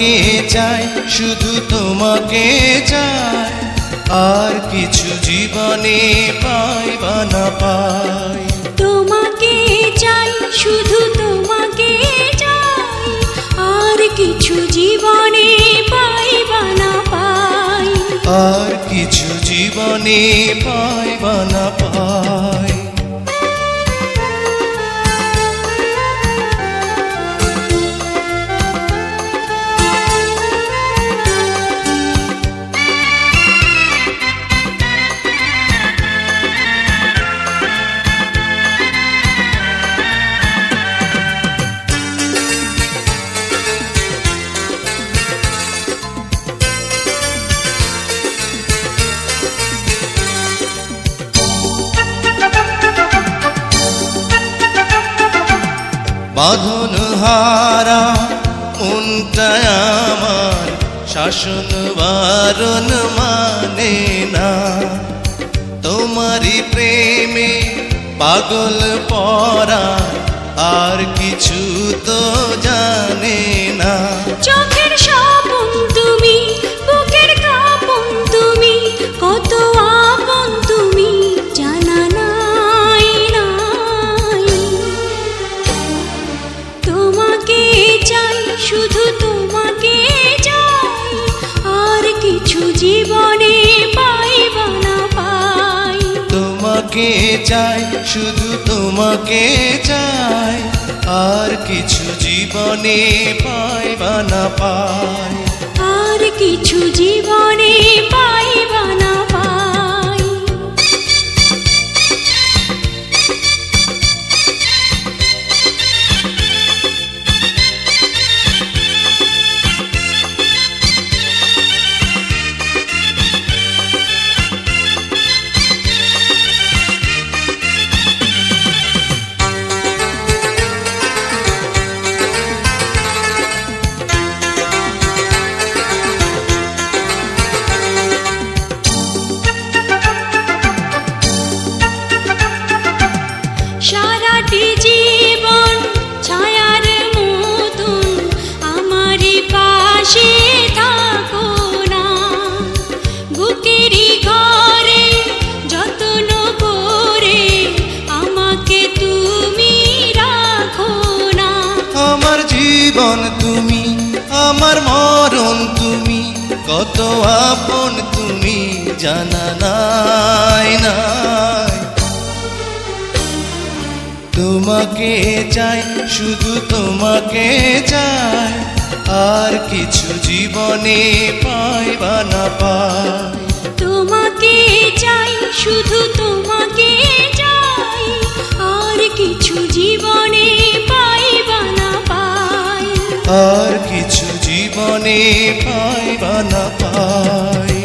তোমাকে চাই শুধু তোমাকে চাই। আর কিছু জীবনে পাই বা না পাই। তোমাকে চাই শুধু তোমাকে চাই। আর কিছু জীবনে পাই বা না পাই। আর কিছু জীবনে পাই বা না পাই। বাঁধন হারা মনটা আমার শাসন বারণ মানে না। তোমারই প্রেমে পাগল পরা, আর কিছু তো জানে না। শুধু তোমাকে চাই আর কিছু জীবনে পাই বা না পাই। তোমাকে চাই শুধু তোমাকে চাই আর কিছু জীবনে পাই বা না পাই। আর কিছু জীবনে পাই জীবন তুমি, আমার মরণ তুমি, কত আপন তুমি জানা নাই নাই। তোমাকে চাই, শুধু তোমাকে চাই, আর কিছু জীবনে পাই বা না পাই। আর কিছু জীবনে পাইবা না পাই।